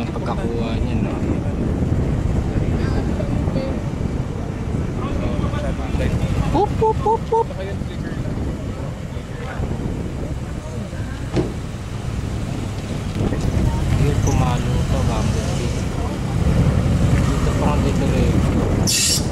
ng pagkakuha niya no? Pup, pup, pup, pup. Ayun, pumalo pa, bamboo. Dito pa dito rin.